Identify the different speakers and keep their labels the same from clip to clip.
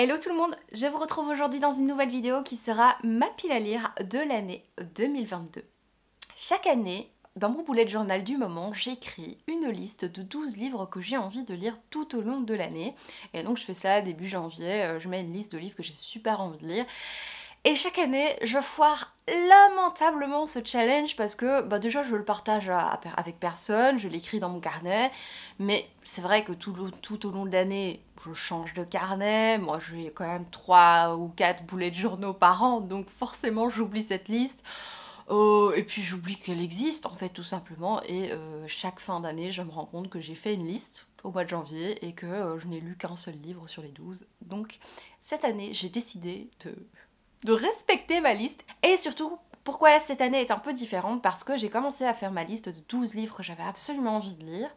Speaker 1: Hello tout le monde, je vous retrouve aujourd'hui dans une nouvelle vidéo qui sera ma pile à lire de l'année 2022. Chaque année, dans mon bullet journal du moment, j'écris une liste de 12 livres que j'ai envie de lire tout au long de l'année. Et donc je fais ça début janvier, euh, je mets une liste de livres que j'ai super envie de lire. Et chaque année, je foire lamentablement ce challenge parce que bah déjà je le partage avec personne, je l'écris dans mon carnet, mais c'est vrai que tout, au long de l'année, je change de carnet, moi j'ai quand même 3 ou 4 boulets de journaux par an, donc forcément j'oublie cette liste. Oh, et puis j'oublie qu'elle existe en fait tout simplement et euh, chaque fin d'année je me rends compte que j'ai fait une liste au mois de janvier et que euh, je n'ai lu qu'un seul livre sur les 12. Donc cette année j'ai décidé de de respecter ma liste. Et surtout pourquoi cette année est un peu différente? Parce que j'ai commencé à faire ma liste de 12 livres que j'avais absolument envie de lire.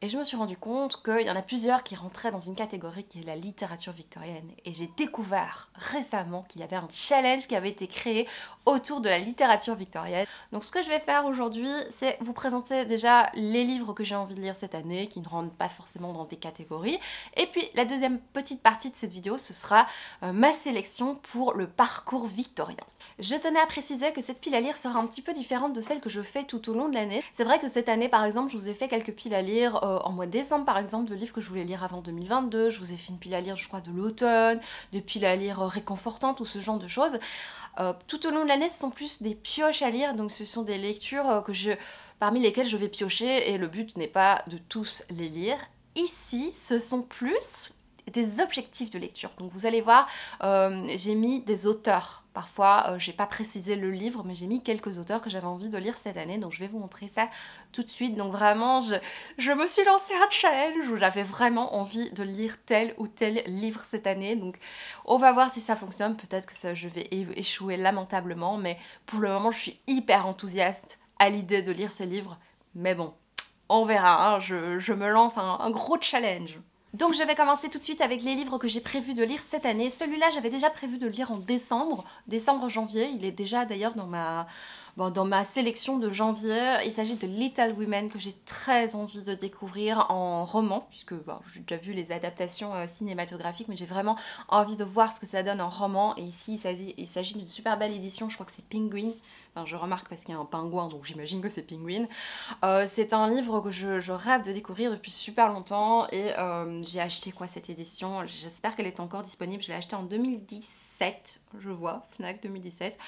Speaker 1: Et je me suis rendu compte qu'il y en a plusieurs qui rentraient dans une catégorie qui est la littérature victorienne. Et j'ai découvert récemment qu'il y avait un challenge qui avait été créé autour de la littérature victorienne. Donc ce que je vais faire aujourd'hui, c'est vous présenter déjà les livres que j'ai envie de lire cette année, qui ne rentrent pas forcément dans des catégories. Et puis la deuxième petite partie de cette vidéo, ce sera euh, ma sélection pour le parcours victorien. Je tenais à préciser que cette pile à lire sera un petit peu différente de celle que je fais tout au long de l'année. C'est vrai que cette année, par exemple, je vous ai fait quelques piles à lire euh, en mois de décembre, par exemple, de livres que je voulais lire avant 2022. Je vous ai fait une pile à lire, je crois, de l'automne, des piles à lire euh, réconfortantes ou ce genre de choses. Euh, tout au long de l'année, ce sont plus des pioches à lire, donc ce sont des lectures que je, parmi lesquelles je vais piocher et le but n'est pas de tous les lire. Ici, ce sont plus des objectifs de lecture. Donc vous allez voir, euh, j'ai mis des auteurs. Parfois, euh, j'ai pas précisé le livre, mais j'ai mis quelques auteurs que j'avais envie de lire cette année. Donc je vais vous montrer ça tout de suite. Donc vraiment, je, me suis lancé un challenge où j'avais vraiment envie de lire tel ou tel livre cette année. Donc on va voir si ça fonctionne. Peut-être que je vais échouer lamentablement, mais pour le moment, je suis hyper enthousiaste à l'idée de lire ces livres. Mais bon, on verra. Hein. Je, me lance un gros challenge. Donc je vais commencer tout de suite avec les livres que j'ai prévu de lire cette année. Celui-là, j'avais déjà prévu de lire en décembre, décembre-janvier. Il est déjà d'ailleurs dans ma dans ma sélection de janvier, il s'agit de Little Women que j'ai très envie de découvrir en roman, puisque j'ai déjà vu les adaptations euh, cinématographiques, mais j'ai vraiment envie de voir ce que ça donne en roman. Et ici, il s'agit d'une super belle édition, je crois que c'est Penguin. Enfin, je remarque parce qu'il y a un pingouin, donc j'imagine que c'est Penguin. Euh, c'est un livre que je, rêve de découvrir depuis super longtemps et euh, j'ai acheté quoi cette édition J'espère qu'elle est encore disponible. Je l'ai acheté en 2010 je vois, FNAC 2017.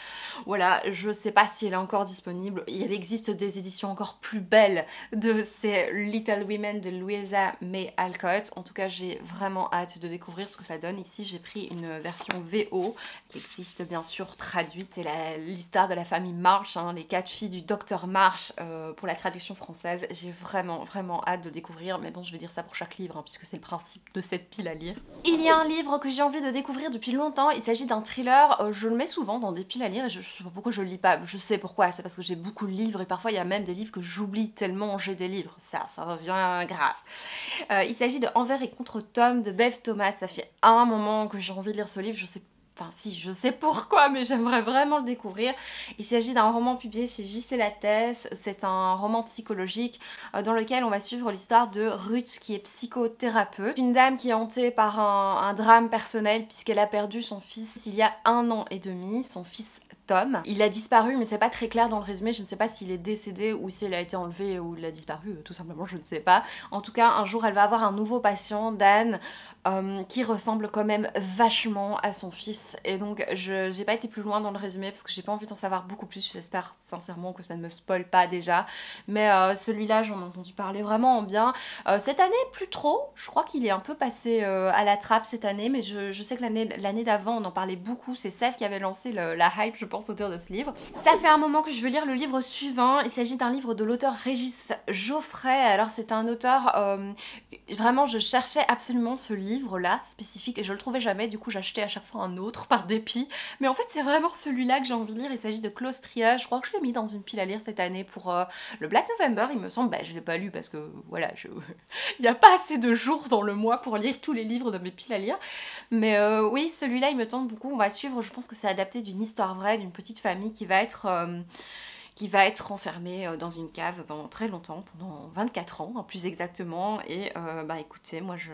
Speaker 1: Voilà, je sais pas si elle est encore disponible. Il existe des éditions encore plus belles de ces Little Women de Louisa May Alcott. En tout cas, j'ai vraiment hâte de découvrir ce que ça donne. Ici, j'ai pris une version VO qui existe bien sûr traduite. C'est l'histoire de la famille March, hein, les quatre filles du docteur March euh, pour la traduction française. J'ai vraiment, vraiment hâte de découvrir. Mais bon, je vais dire ça pour chaque livre, hein, puisque c'est le principe de cette pile à lire. Il y a un livre que j'ai envie de découvrir depuis longtemps. Il s'agit d'un thriller, euh, je le mets souvent dans des piles à lire et je, sais pas pourquoi je le lis pas. Je sais pourquoi, c'est parce que j'ai beaucoup de livres et parfois il y a même des livres que j'oublie tellement j'ai des livres. Ça, ça revient grave. Euh, il s'agit de Envers et contre Tom de Bev Thomas. Ça fait un moment que j'ai envie de lire ce livre, je sais Enfin si, je sais pourquoi, mais j'aimerais vraiment le découvrir. Il s'agit d'un roman publié chez J.C. Lattès. C'est un roman psychologique euh, dans lequel on va suivre l'histoire de Ruth qui est psychothérapeute. Une dame qui est hantée par un, drame personnel puisqu'elle a perdu son fils il y a un an et demi. Son fils Tom. Il a disparu, mais c'est pas très clair dans le résumé. Je ne sais pas s'il est décédé ou s'il a été enlevé ou il a disparu, euh, tout simplement, je ne sais pas. En tout cas, un jour, elle va avoir un nouveau patient, Dan, euh, qui ressemble quand même vachement à son fils. Et donc, je j'ai pas été plus loin dans le résumé parce que j'ai pas envie d'en savoir beaucoup plus. J'espère sincèrement que ça ne me spoil pas déjà. Mais euh, celui-là, j'en ai entendu parler vraiment en bien. cette année, plus trop. Je crois qu'il est un peu passé à la trappe cette année, mais je, sais que l'année d'avant, on en parlait beaucoup. C'est Seth qui avait lancé la hype, je pense auteur de ce livre. Ça fait un moment que je veux lire le livre suivant. Il s'agit d'un livre de l'auteur Régis Geoffrey. Alors c'est un auteur... Euh, vraiment, je cherchais absolument ce livre-là, spécifique, et je le trouvais jamais. Du coup, j'achetais à chaque fois un autre par dépit. Mais en fait, c'est vraiment celui-là que j'ai envie de lire. Il s'agit de Klaus Je crois que je l'ai mis dans une pile à lire cette année pour euh, le Black November, il me semble. Bah, je l'ai pas lu parce que, voilà, il n'y a pas assez de jours dans le mois pour lire tous les livres de mes piles à lire. Mais euh, oui, celui-là, il me tente beaucoup. On va suivre, je pense que c'est adapté d'une histoire vraie, une petite famille qui va être euh, qui va être enfermée euh, dans une cave pendant très longtemps, pendant 24 ans, hein, plus exactement. Et bah écoutez, moi je,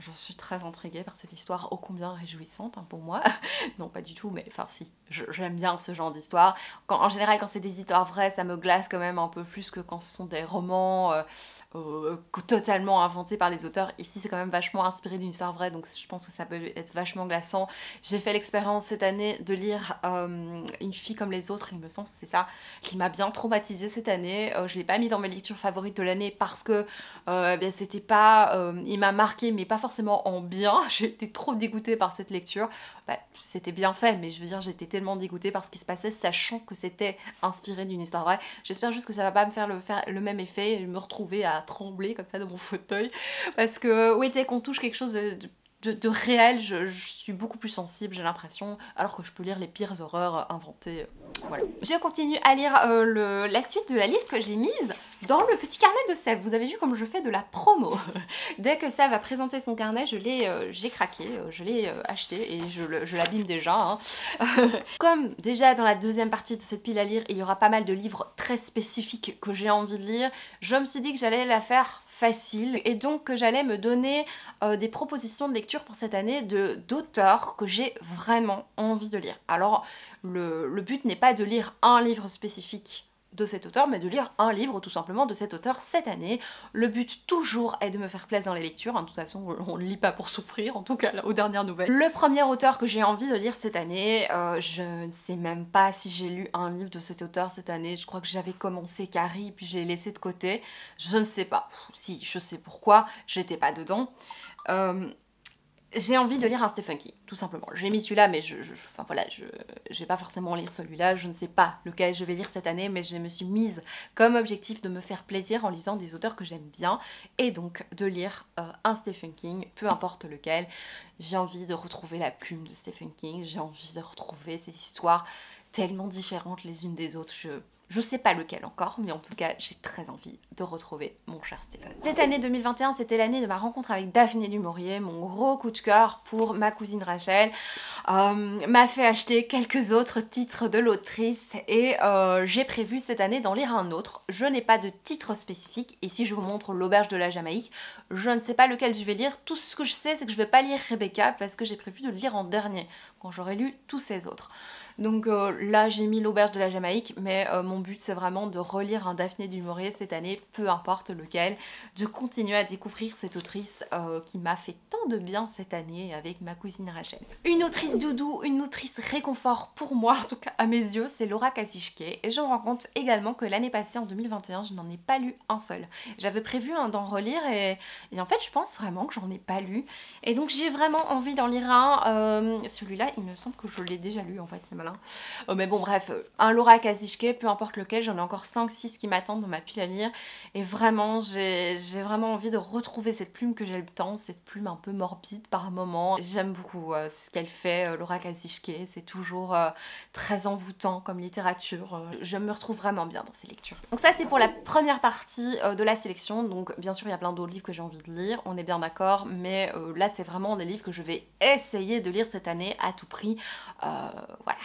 Speaker 1: Je suis très intriguée par cette histoire ô combien réjouissante hein, pour moi. non, pas du tout, mais enfin si, j'aime bien ce genre d'histoire. En général, quand c'est des histoires vraies, ça me glace quand même un peu plus que quand ce sont des romans euh, euh, totalement inventés par les auteurs. Ici, c'est quand même vachement inspiré d'une histoire vraie, donc je pense que ça peut être vachement glaçant. J'ai fait l'expérience cette année de lire euh, Une fille comme les autres, il me semble, c'est ça, qui m'a bien traumatisée cette année. je l'ai pas mis dans mes lectures favorites de l'année parce que bien c'était pas... il m'a marqué, mais pas forcément en bien. J'ai été trop dégoûtée par cette lecture. Bah, c'était bien fait, mais je veux dire, j'étais tellement dégoûtée par ce qui se passait, sachant que c'était inspiré d'une histoire vraie. J'espère juste que ça va pas me faire le, même effet et me retrouver à trembler comme ça dans mon fauteuil. Parce que, oui, dès qu'on touche quelque chose de, réel, je, suis beaucoup plus sensible, j'ai l'impression, alors que je peux lire les pires horreurs inventées. Voilà. Je continue à lire euh, la suite de la liste que j'ai mise dans le petit carnet de Sèvres. Vous avez vu comme je fais de la promo. Dès que Sèvres a présenté son carnet, je l'ai, euh, j'ai craqué, euh, je l'ai acheté et je, je l'abîme déjà. Hein. comme déjà dans la deuxième partie de cette pile à lire, il y aura pas mal de livres très spécifiques que j'ai envie de lire, je me suis dit que j'allais la faire facile et donc que j'allais me donner euh, des propositions de lecture pour cette année de d'auteurs que j'ai vraiment envie de lire. Alors le, le but n'est pas de lire un livre spécifique de cet auteur, mais de lire un livre tout simplement de cet auteur cette année. Le but toujours est de me faire plaisir dans les lectures, hein. de toute façon on ne lit pas pour souffrir, en tout cas aux dernières nouvelles. Le premier auteur que j'ai envie de lire cette année, euh, je ne sais même pas si j'ai lu un livre de cet auteur cette année, je crois que j'avais commencé Carrie puis j'ai laissé de côté, je ne sais pas, si je sais pourquoi, j'étais pas dedans. Euh, j'ai envie de lire un Stephen King, tout simplement. J'ai mis celui-là, mais je, enfin voilà, je, je vais pas forcément lire celui-là. Je ne sais pas lequel je vais lire cette année, mais je me suis mise comme objectif de me faire plaisir en lisant des auteurs que j'aime bien, et donc de lire euh, un Stephen King, peu importe lequel. J'ai envie de retrouver la plume de Stephen King. J'ai envie de retrouver ces histoires tellement différentes les unes des autres. Je je sais pas lequel encore, mais en tout cas, j'ai très envie de retrouver mon cher Stéphane. Cette année 2021, c'était l'année de ma rencontre avec Daphné du Maurier, mon gros coup de cœur pour ma cousine Rachel. Euh, m'a fait acheter quelques autres titres de l'autrice et euh, j'ai prévu cette année d'en lire un autre. Je n'ai pas de titre spécifique et si je vous montre l'auberge de la Jamaïque, je ne sais pas lequel je vais lire. Tout ce que je sais, c'est que je vais pas lire Rebecca parce que j'ai prévu de le lire en dernier, quand j'aurai lu tous ces autres. Donc euh, là, j'ai mis l'auberge de la Jamaïque, mais euh, mon but c'est vraiment de relire un Daphné du Maurier cette année, peu importe lequel, de continuer à découvrir cette autrice euh, qui m'a fait tant de bien cette année avec ma cousine Rachel. Une autrice doudou, une autrice réconfort pour moi, en tout cas à mes yeux, c'est Laura Kasichke. Et je me rends compte également que l'année passée, en 2021, je n'en ai pas lu un seul. J'avais prévu d'en relire et, en fait, je pense vraiment que j'en ai pas lu. Et donc j'ai vraiment envie d'en lire un. Celui-là, il me semble que je l'ai déjà lu en fait. Oh, mais bon, bref, un Laura Kazishke, peu importe lequel, j'en ai encore 5-6 qui m'attendent dans ma pile à lire. Et vraiment, j'ai vraiment envie de retrouver cette plume que j'ai le temps, cette plume un peu morbide par moment. J'aime beaucoup euh, ce qu'elle fait, euh, Laura Kazishke. C'est toujours euh, très envoûtant comme littérature. je me retrouve vraiment bien dans ses lectures. Donc ça, c'est pour la première partie de la sélection. Donc bien sûr, il y a plein d'autres livres que j'ai envie de lire, on est bien d'accord. Mais là, c'est vraiment des livres que je vais essayer de lire cette année à tout prix. voilà,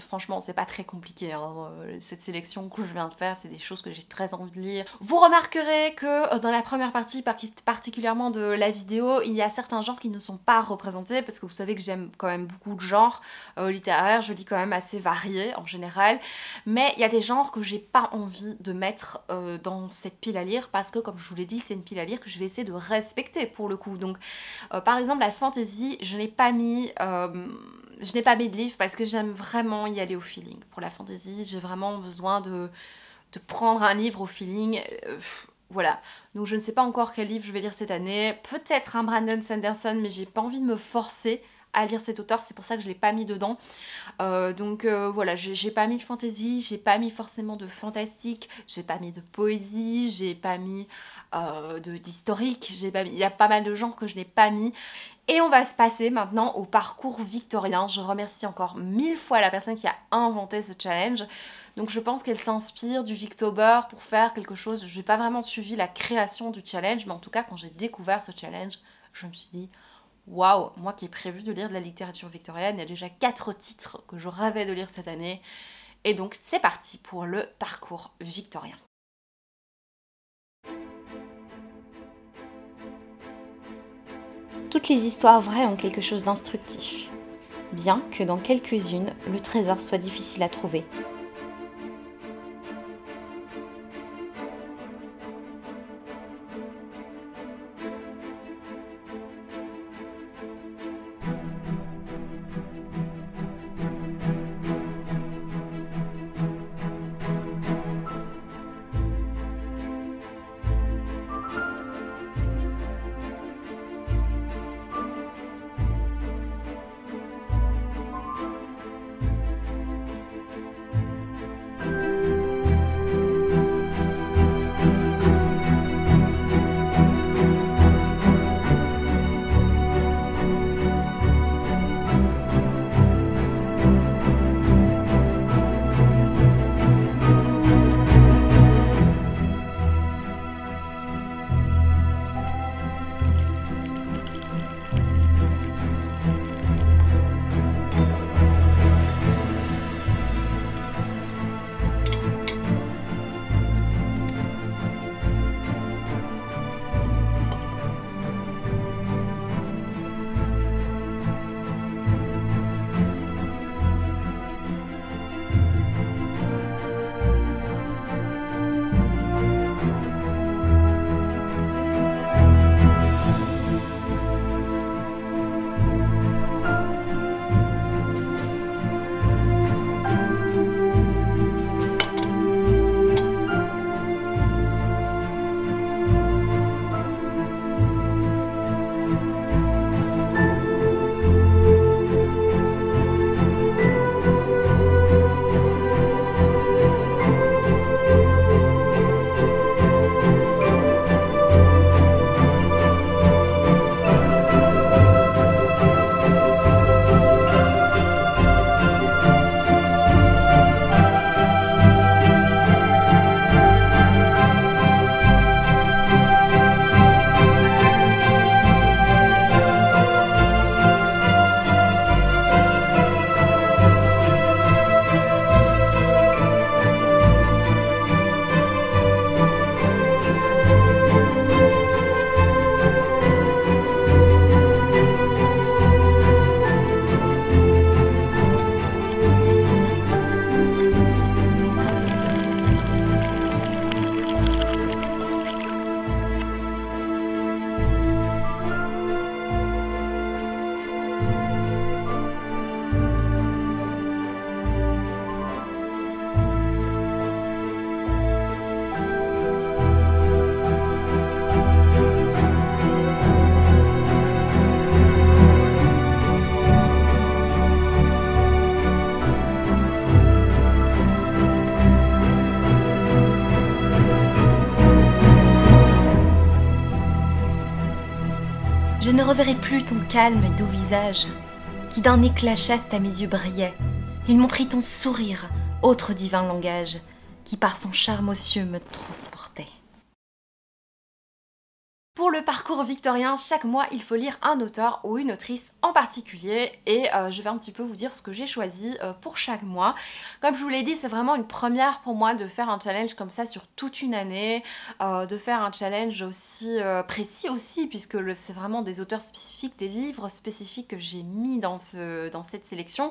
Speaker 1: franchement, c'est pas très compliqué. Hein. Euh, cette sélection que je viens de faire, c'est des choses que j'ai très envie de lire. Vous remarquerez que euh, dans la première partie, particulièrement de la vidéo, il y a certains genres qui ne sont pas représentés parce que vous savez que j'aime quand même beaucoup de genres euh, littéraires. Je lis quand même assez variés en général. Mais il y a des genres que j'ai pas envie de mettre dans cette pile à lire parce que, comme je vous l'ai dit, c'est une pile à lire que je vais essayer de respecter pour le coup. Donc, par exemple, la fantasy, je n'ai pas mis je n'ai pas mis de livre parce que j'aime vraiment y aller au feeling. Pour la fantasy, j'ai vraiment besoin de, prendre un livre au feeling. Euh, voilà. Donc je ne sais pas encore quel livre je vais lire cette année. Peut-être un Brandon Sanderson, mais j'ai pas envie de me forcer à lire cet auteur, c'est pour ça que je l'ai pas mis dedans. Euh, donc euh, voilà, j'ai pas mis de fantasy, j'ai pas mis forcément de fantastique, j'ai pas mis de poésie, j'ai pas mis euh, d'historique, il y a pas mal de genres que je n'ai pas mis. Et on va se passer maintenant au parcours victorien. Je remercie encore mille fois la personne qui a inventé ce challenge. Donc je pense qu'elle s'inspire du Victober pour faire quelque chose. Je n'ai pas vraiment suivi la création du challenge, mais en tout cas quand j'ai découvert ce challenge, je me suis dit waouh, moi qui ai prévu de lire de la littérature victorienne, il y a déjà quatre titres que je rêvais de lire cette année. Et donc c'est parti pour le parcours victorien. Toutes les histoires vraies ont quelque chose d'instructif, bien que dans quelques-unes, le trésor soit difficile à trouver. Reverrai plus ton calme et doux visage, qui d'un éclat chaste à mes yeux brillait. Ils m'ont pris ton sourire, autre divin langage, qui par son charme aux cieux me transportait. Parcours victorien, chaque mois, il faut lire un auteur ou une autrice en particulier et euh, je vais un petit peu vous dire ce que j'ai choisi euh, pour chaque mois. Comme je vous l'ai dit, c'est vraiment une première pour moi de faire un challenge comme ça sur toute une année, euh, de faire un challenge aussi précis aussi puisque c'est vraiment des auteurs spécifiques, des livres spécifiques que j'ai mis dans cette sélection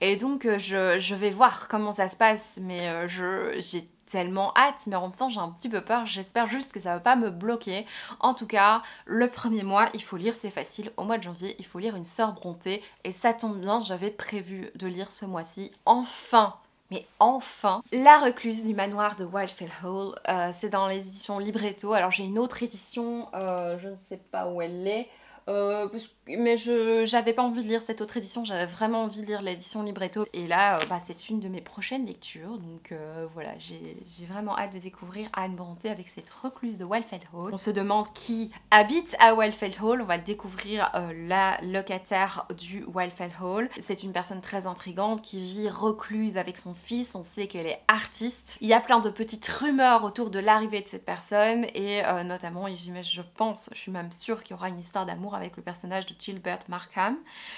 Speaker 1: et donc je, je, vais voir comment ça se passe mais j'ai tellement hâte, mais en même temps j'ai un petit peu peur. J'espère juste que ça va pas me bloquer. En tout cas, le premier mois, il faut lire, c'est facile. Au mois de janvier, il faut lire une sœur Bronté. Et ça tombe bien, j'avais prévu de lire ce mois-ci. Enfin mais enfin, La recluse du manoir de Wildfell Hall, euh, c'est dans les éditions Libretto. Alors j'ai une autre édition, euh, je ne sais pas où elle est. Euh, mais je j'avais pas envie de lire cette autre édition, j'avais vraiment envie de lire l'édition libretto. Et là, euh, bah, c'est une de mes prochaines lectures, donc euh, voilà, j'ai vraiment hâte de découvrir Anne Brontë avec cette recluse de Wildfell Hall. On se demande qui habite à Wildfell Hall, on va découvrir la locataire du Wildfell Hall. C'est une personne très intrigante qui vit recluse avec son fils, on sait qu'elle est artiste. Il y a plein de petites rumeurs autour de l'arrivée de cette personne, et notamment, je pense, je suis même sûre qu'il y aura une histoire d'amour avec le personnage de Gilbert Markham.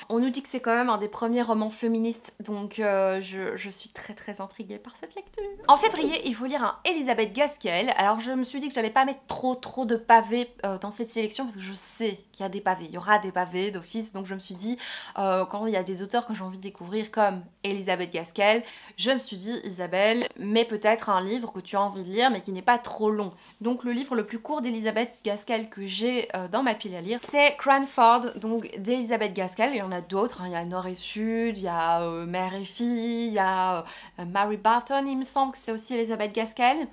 Speaker 1: On nous dit que c'est quand même un des premiers romans féministes, donc euh, je, suis très très intriguée par cette lecture. En février, il faut lire un Elisabeth Gaskell. Alors je me suis dit que j'allais pas mettre trop trop de pavés euh, dans cette sélection parce que je sais qu'il y a des pavés, il y aura des pavés d'office, donc je me suis dit euh, quand il y a des auteurs que j'ai envie de découvrir comme Elisabeth Gaskell, je me suis dit Isabelle, mais peut-être un livre que tu as envie de lire mais qui n'est pas trop long. Donc le livre le plus court d'Elisabeth Gaskell que j'ai dans ma pile à lire, c'est Cranford, d'Elisabeth Gaskell. Il y en a d'autres, hein. il y a Nord et Sud, il y a euh, Mère et Fille, il y a euh, Mary Barton, il me semble que c'est aussi Elisabeth Gaskell.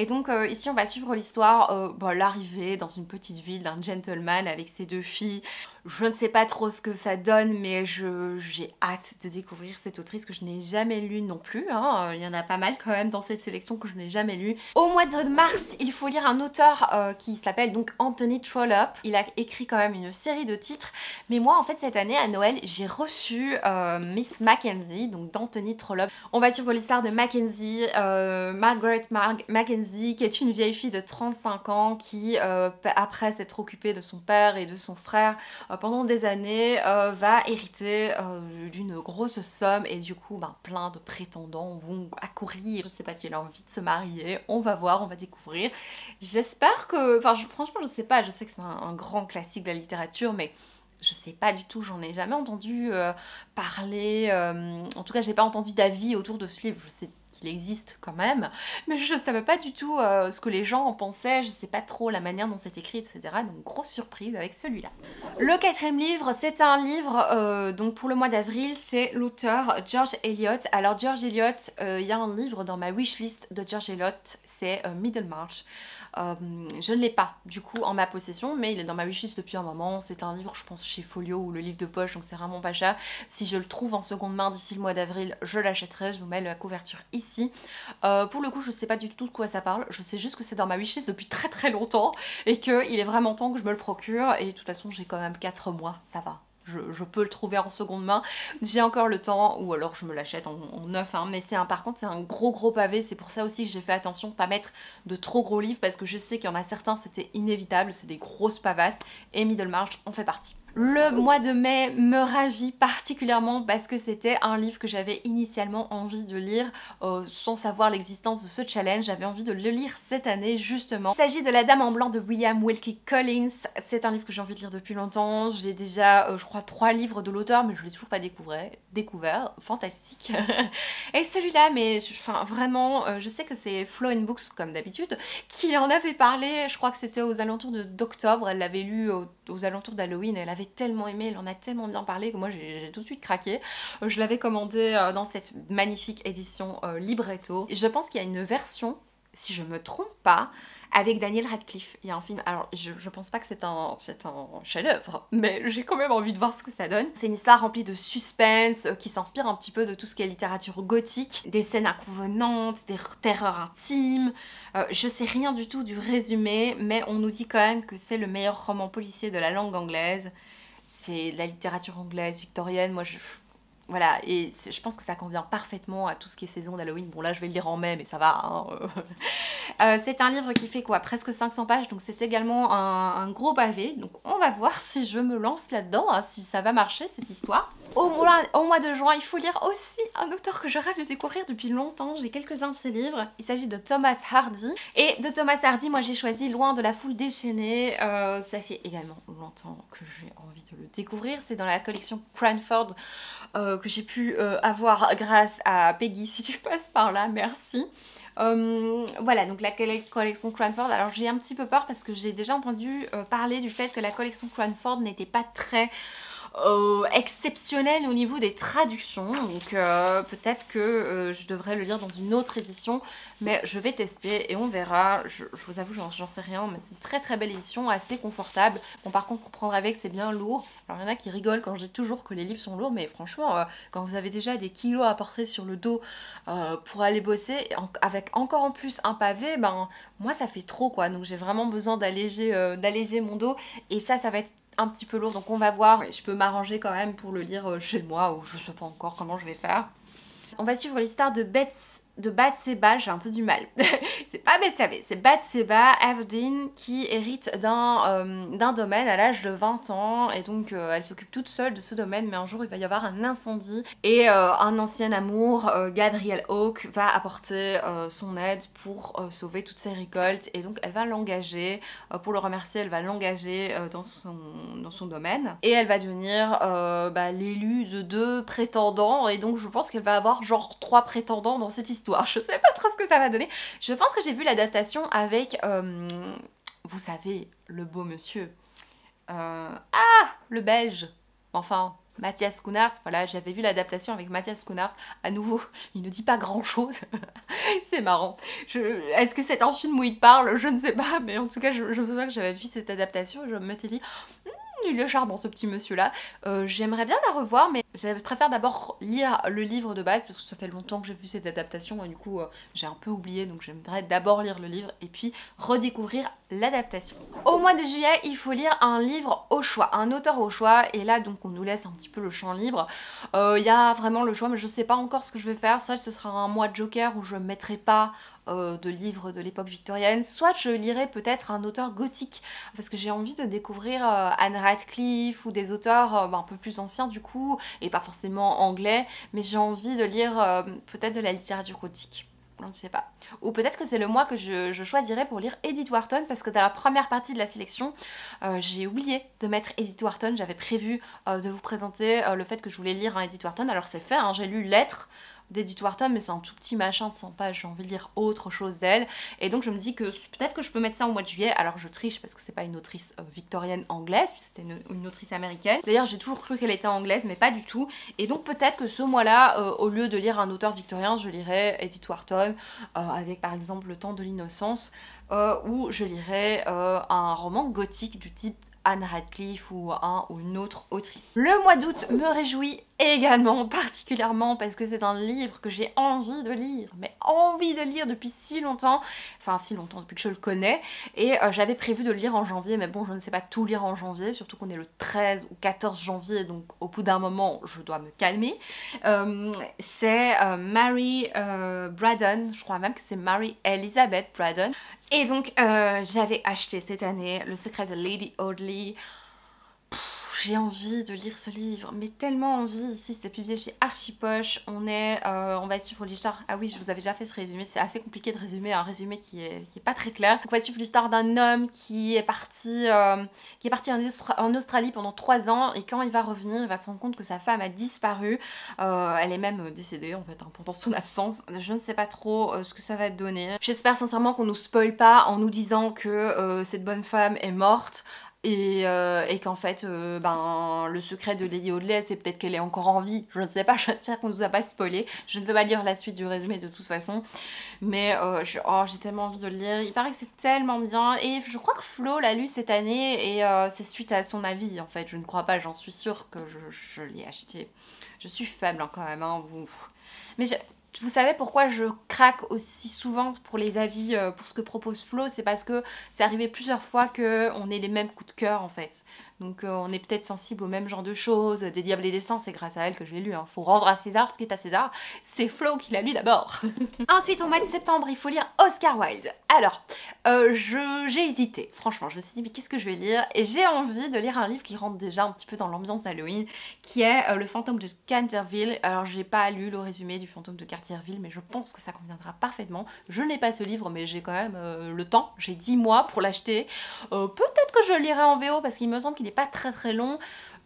Speaker 1: Et donc ici on va suivre l'histoire, l'arrivée dans une petite ville d'un gentleman avec ses deux filles je ne sais pas trop ce que ça donne, mais j'ai hâte de découvrir cette autrice que je n'ai jamais lue non plus. Hein. Il y en a pas mal quand même dans cette sélection que je n'ai jamais lue. Au mois de mars, il faut lire un auteur euh, qui s'appelle donc Anthony Trollope. Il a écrit quand même une série de titres, mais moi en fait cette année à Noël, j'ai reçu euh, Miss Mackenzie, donc d'Anthony Trollope. On va suivre l'histoire de Mackenzie, euh, Margaret Mackenzie, qui est une vieille fille de 35 ans qui, après s'être occupée de son père et de son frère, pendant des années euh, va hériter euh, d'une grosse somme et du coup ben, plein de prétendants vont accourir. Je sais pas si elle a envie de se marier, on va voir, on va découvrir. J'espère que, enfin franchement je sais pas, je sais que c'est un, grand classique de la littérature mais je sais pas du tout, j'en ai jamais entendu euh, parler. en tout cas, j'ai pas entendu d'avis autour de ce livre. Je sais qu'il existe quand même, mais je savais pas du tout euh, ce que les gens en pensaient, je sais pas trop la manière dont c'est écrit, etc. Donc grosse surprise avec celui-là. Le quatrième livre, c'est un livre, euh, donc pour le mois d'avril, c'est l'auteur George Eliot. Alors George Eliot, euh, il y a un livre dans ma wishlist de George Eliot, c'est Middlemarch. Euh, je ne l'ai pas du coup en ma possession, mais il est dans ma wishlist depuis un moment. C'est un livre, je pense, chez Folio ou le livre de poche, donc c'est vraiment pas cher. Si je le trouve en seconde main d'ici le mois d'avril, je l'achèterai. Je vous mets la couverture ici. Euh, pour le coup, je sais pas du tout de quoi ça parle. Je sais juste que c'est dans ma wishlist depuis très très longtemps et qu'il est vraiment temps que je me le procure. Et de toute façon, j'ai quand même 4 mois, ça va je, peux le trouver en seconde main. J'ai encore le temps, ou alors je me l'achète en, neuf. Hein. Mais c'est un, par contre, c'est un gros gros pavé. C'est pour ça aussi que j'ai fait attention pas mettre de trop gros livres parce que je sais qu'il y en a certains, c'était inévitable. C'est des grosses pavasses et Middlemarch en fait partie. Le mois de mai me ravit particulièrement parce que c'était un livre que j'avais initialement envie de lire euh, sans savoir l'existence de ce challenge. J'avais envie de le lire cette année justement. Il s'agit de La Dame en blanc de William Wilkie Collins. C'est un livre que j'ai envie de lire depuis longtemps. J'ai déjà, euh, je crois, trois livres de l'auteur, mais je l'ai toujours pas découvert. découvert. Fantastique. Et celui-là, mais enfin vraiment, euh, je sais que c'est Flow Books comme d'habitude qui en avait parlé. Je crois que c'était aux alentours d'octobre. Elle l'avait lu aux, alentours d'Halloween. Elle tellement aimé, il en a tellement bien parlé que moi j'ai tout de suite craqué. Euh, je l'avais commandé euh, dans cette magnifique édition euh, libretto. Je pense qu'il y a une version, si je me trompe pas, avec Daniel Radcliffe. Il y a un film, alors je, je pense pas que c'est un, chef-d'œuvre, mais j'ai quand même envie de voir ce que ça donne. C'est une histoire remplie de suspense qui s'inspire un petit peu de tout ce qui est littérature gothique, des scènes inconvenantes, des terreurs intimes. je sais rien du tout du résumé, mais on nous dit quand même que c'est le meilleur roman policier de la langue anglaise c'est la littérature anglaise victorienne. Moi, je, voilà, et je pense que ça convient parfaitement à tout ce qui est saison d'Halloween. Bon, là, je vais le lire en mai, mais ça va. Hein, euh. Euh, c'est un livre qui fait quoi? Presque 500 pages, donc c'est également un, gros pavé. Donc, on va voir si je me lance là-dedans, hein, si ça va marcher cette histoire. Au mois, de juin, il faut lire aussi un auteur que je rêve de découvrir depuis longtemps. J'ai quelques-uns de ses livres. Il s'agit de Thomas Hardy. Et de Thomas Hardy, moi, j'ai choisi Loin de la foule déchaînée. Euh, ça fait également longtemps que j'ai envie de le découvrir. C'est dans la collection Cranford. Euh, que j'ai pu euh, avoir grâce à Peggy, si tu passes par là, merci. Euh, voilà, donc la collection Cranford. Alors j'ai un petit peu peur parce que j'ai déjà entendu parler du fait que la collection Cranford n'était pas très euh, exceptionnel au niveau des traductions. Donc euh, peut-être que euh, je devrais le lire dans une autre édition. Mais je vais tester et on verra. Je, vous avoue, j'en sais rien. Mais c'est une très très belle édition, assez confortable. Bon par contre, pour prendre avec, c'est bien lourd. Alors il y en a qui rigolent quand je dis toujours que les livres sont lourds. Mais franchement, quand vous avez déjà des kilos à porter sur le dos pour aller bosser, avec encore en plus un pavé, ben moi ça fait trop quoi. Donc j'ai vraiment besoin d'alléger d'alléger mon dos. Et ça, ça va être un petit peu lourd, donc on va voir. Je peux m'arranger quand même pour le lire euh, chez moi, ou je sais pas encore comment je vais faire. On va suivre l'histoire de Beth de Batseba, j'ai un peu du mal. c'est pas Batseba, c'est Batseba Avdin qui hérite euh, d'un domaine à l'âge de 20 ans et donc euh, elle s'occupe toute seule de ce domaine mais un jour il va y avoir un incendie et euh, un ancien amour, Gabriel Hawke, va apporter son aide pour sauver toutes ses récoltes et donc elle va l'engager, pour le remercier elle va l'engager dans, son, dans son domaine et elle va devenir bah, l'élu de deux prétendants et donc je pense qu'elle va avoir genre trois prétendants dans cette histoire je sais pas trop ce que ça va donner. Je pense que j'ai vu l'adaptation avec, euh, vous savez, le beau monsieur. Euh, ah, le belge. Enfin, Mathias Kounars, voilà, j'avais vu l'adaptation avec Mathias Kounars. À nouveau, il ne dit pas grand chose. c'est marrant. Est-ce que c'est un film où il parle? Je ne sais pas, mais en tout cas, je, me souviens que j'avais vu cette adaptation et je m'étais dit, il est charmant ce petit monsieur là. Euh, j'aimerais bien la revoir, mais je préfère d'abord lire le livre de base parce que ça fait longtemps que j'ai vu cette adaptation et du coup euh, j'ai un peu oublié donc j'aimerais d'abord lire le livre et puis redécouvrir l'adaptation. Au mois de juillet, il faut lire un livre au choix, un auteur au choix et là donc on nous laisse un petit peu le champ libre. Euh, il y a vraiment le choix mais je sais pas encore ce que je vais faire. Soit ce sera un mois de Joker où je mettrai pas euh, de livres de l'époque victorienne, soit je lirai peut-être un auteur gothique, parce que j'ai envie de découvrir euh, Anne Radcliffe ou des auteurs euh, bah, un peu plus anciens du coup, et pas forcément anglais, mais j'ai envie de lire peut-être de la littérature gothique. On ne sait pas. Ou peut-être que c'est le mois que je, choisirai pour lire Edith Wharton parce que dans la première partie de la sélection, j'ai oublié de mettre Edith Wharton. J'avais prévu de vous présenter le fait que je voulais lire un Edith Wharton. Alors c'est fait, hein, j'ai lu Lettres d'Edith Wharton, mais c'est un tout petit machin de 100 pages, j'ai envie de lire autre chose d'elle. Et donc je me dis que peut-être que je peux mettre ça au mois de juillet. Alors je triche parce que c'est pas une autrice euh, victorienne anglaise, c'était une, autrice américaine. D'ailleurs j'ai toujours cru qu'elle était anglaise, mais pas du tout. Et donc peut-être que ce mois-là, euh, au lieu de lire un auteur victorien, je lirai Edith Wharton, euh, avec par exemple Le temps de l'innocence, ou je lirai un roman gothique du type Anne Radcliffe ou un ou une autre autrice. Le mois d'août me réjouit également particulièrement parce que c'est un livre que j'ai envie de lire, mais envie de lire depuis si longtemps, enfin si longtemps depuis que je le connais, et euh, j'avais prévu de le lire en janvier, mais bon je ne sais pas tout lire en janvier, surtout qu'on est le 13 ou 14 janvier, donc au bout d'un moment je dois me calmer. Euh, c'est euh, Mary Braddon, je crois même que c'est Mary Elizabeth Braddon, et donc j'avais acheté cette année Le secret de Lady Audley j'ai envie de lire ce livre, mais tellement envie. Ici, c'est publié chez Archipoche. On est, euh, on va suivre l'histoire. Ah oui, je vous avais déjà fait ce résumé. C'est assez compliqué de résumer un résumé qui est, qui est pas très clair. on va suivre l'histoire d'un homme qui est parti, euh, qui est parti en, Australie pendant trois ans et quand il va revenir, il va se rendre compte que sa femme a disparu. Euh, elle est même décédée en fait hein, pendant son absence. Je ne sais pas trop ce que ça va donner. J'espère sincèrement qu'on nous spoil pas en nous disant que cette bonne femme est morte. Euh, et, qu'en fait, euh, ben, le secret de Lady Audley, c'est peut-être qu'elle est encore en vie. Je ne sais pas, j'espère qu'on ne nous a pas spoilé. Je ne vais pas lire la suite du résumé de toute façon. Mais euh, oh, j'ai tellement envie de le lire. Il paraît que c'est tellement bien. Et je crois que Flo l'a lu cette année et c'est suite à son avis en fait. Je ne crois pas, j'en suis sûre que je, l'ai acheté. Je suis faible hein, quand même. Hein. Mais vous savez pourquoi je craque aussi souvent pour les avis, euh, pour ce que propose Flo? C'est parce que c'est arrivé plusieurs fois qu'on ait les mêmes coups de cœur en fait. Donc euh, on est peut-être sensible au même genre de choses. Des Diables et des Saints, c'est grâce à elle que je l'ai lu. Hein. Faut rendre à César ce qui est à César. C'est Flo qui l'a lu d'abord. Ensuite, au mois de septembre, il faut lire Oscar Wilde. Alors, euh, j'ai hésité. Franchement, je me suis dit, mais qu'est-ce que je vais lire? Et j'ai envie de lire un livre qui rentre déjà un petit peu dans l'ambiance d'Halloween, qui est euh, Le fantôme de Canterville. Alors, j'ai pas lu le résumé du fantôme de Canterville, mais je pense que ça conviendra parfaitement. Je n'ai pas ce livre, mais j'ai quand même le temps. J'ai 10 mois pour l'acheter. Peut-être que je le lirai en VO parce qu'il me semble qu'il pas très très long.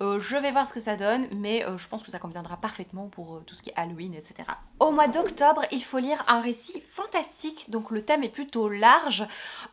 Speaker 1: Euh, je vais voir ce que ça donne, mais euh, je pense que ça conviendra parfaitement pour euh, tout ce qui est Halloween, etc. Au mois d'octobre, il faut lire un récit fantastique, donc le thème est plutôt large.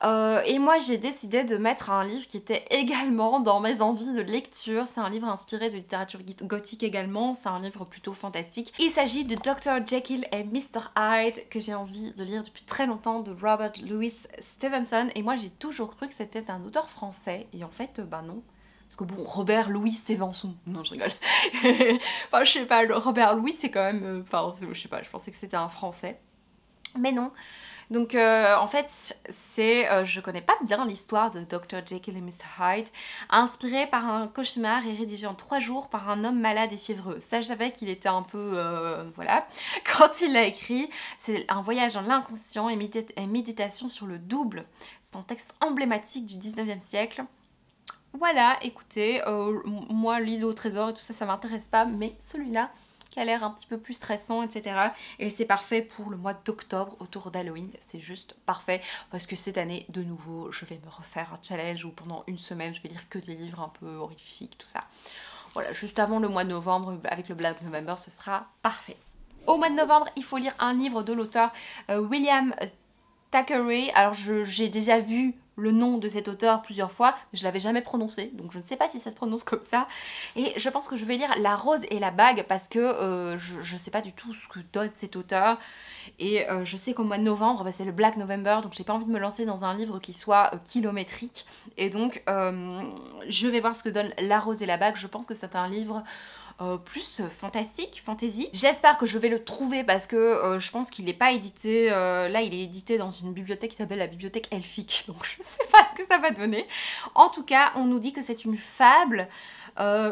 Speaker 1: et moi, j'ai décidé de mettre un livre qui était également dans mes envies de lecture. C'est un livre inspiré de littérature gothique également. C'est un livre plutôt fantastique. Il s'agit de Dr. Jekyll et Mr. Hyde, que j'ai envie de lire depuis très longtemps, de Robert Louis Stevenson. Et moi, j'ai toujours cru que c'était un auteur français. Et en fait, bah non. Parce que bon, Robert Louis Stevenson. Non, je rigole. enfin, je sais pas, Robert Louis, c'est quand même. Euh, enfin, je sais pas, je pensais que c'était un français. Mais non. Donc euh, en fait, c'est, euh, je connais pas bien l'histoire de Dr. Jekyll et Mr. Hyde, inspiré par un cauchemar et rédigé en trois jours par un homme malade et fiévreux. Ça, je qu'il était un peu, euh, voilà. Quand il l'a écrit, c'est un voyage dans l'inconscient et, méditation sur le double. C'est un texte emblématique du 19e siècle. Voilà, écoutez, moi l'île au trésor et tout ça, ça m'intéresse pas, mais celui-là, qui a l'air un petit peu plus stressant, etc. Et c'est parfait pour le mois d'octobre autour d'Halloween. C'est juste parfait parce que cette année, de nouveau, je vais me refaire un challenge où pendant une semaine, je vais lire que des livres un peu horrifiques, tout ça. Voilà, juste avant le mois de novembre, avec le Black November, ce sera parfait. Au mois de novembre, il faut lire un livre de l'auteur euh, William Thackeray. Alors, j'ai déjà vu le nom de cet auteur plusieurs fois, je l'avais jamais prononcé, donc je ne sais pas si ça se prononce comme ça. Et je pense que je vais lire La Rose et la Bague parce que euh, je ne sais pas du tout ce que donne cet auteur. Et euh, je sais qu'au mois de novembre, bah, c'est le Black November, donc j'ai pas envie de me lancer dans un livre qui soit euh, kilométrique. Et donc, je vais voir ce que donne La Rose et la Bague. Je pense que c'est un livre euh, plus fantastique, fantasy. J'espère que je vais le trouver parce que euh, je pense qu'il n'est pas édité. Euh, là, il est édité dans une bibliothèque qui s'appelle la bibliothèque elfique. Donc je sais pas ce que ça va donner. En tout cas, on nous dit que c'est une fable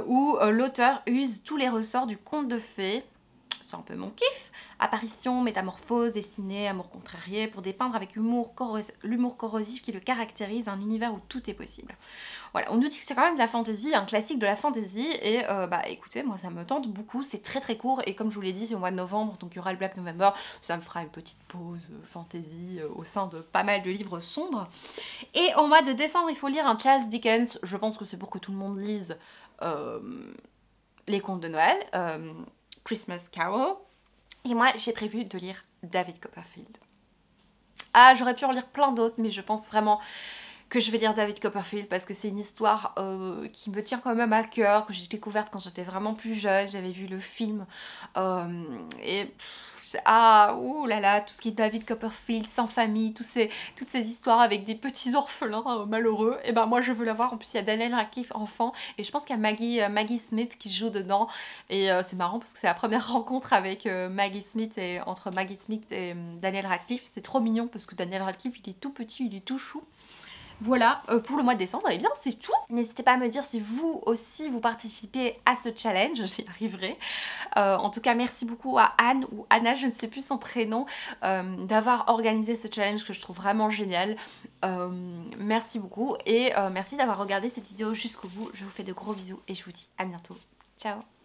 Speaker 1: où l'auteur use tous les ressorts du conte de fées c'est un peu mon kiff. Apparition, métamorphose, destinée, amour contrarié, pour dépeindre avec humour l'humour corrosif qui le caractérise, un univers où tout est possible. Voilà, on nous dit que c'est quand même de la fantaisie, un classique de la fantaisie, et euh, bah écoutez, moi ça me tente beaucoup, c'est très très court, et comme je vous l'ai dit, c'est au mois de novembre, donc il y aura le Black November, ça me fera une petite pause euh, fantaisie euh, au sein de pas mal de livres sombres. Et au mois de décembre, il faut lire un Charles Dickens, je pense que c'est pour que tout le monde lise les contes de Noël. Christmas Carol. Et moi, j'ai prévu de lire David Copperfield. Ah, j'aurais pu en lire plein d'autres, mais je pense vraiment que je vais lire David Copperfield parce que c'est une histoire euh, qui me tient quand même à cœur, que j'ai découverte quand j'étais vraiment plus jeune. J'avais vu le film euh, et ah, ouh là tout ce qui est David Copperfield, sans famille, ces, toutes ces histoires avec des petits orphelins euh, malheureux, et ben moi je veux la voir. En plus, il y a Daniel Radcliffe enfant, et je pense qu'il y a Maggie, Maggie Smith qui joue dedans. Et c'est marrant parce que c'est la première rencontre avec Maggie Smith et entre Maggie Smith et Daniel Radcliffe. C'est trop mignon parce que Daniel Radcliffe il est tout petit, il est tout chou. Voilà, euh, pour le mois de décembre, et eh bien c'est tout. N'hésitez pas à me dire si vous aussi vous participez à ce challenge, j'y arriverai. Euh, en tout cas, merci beaucoup à Anne ou Anna, je ne sais plus son prénom, euh, d'avoir organisé ce challenge que je trouve vraiment génial. merci beaucoup et merci d'avoir regardé cette vidéo jusqu'au bout. Je vous fais de gros bisous et je vous dis à bientôt. Ciao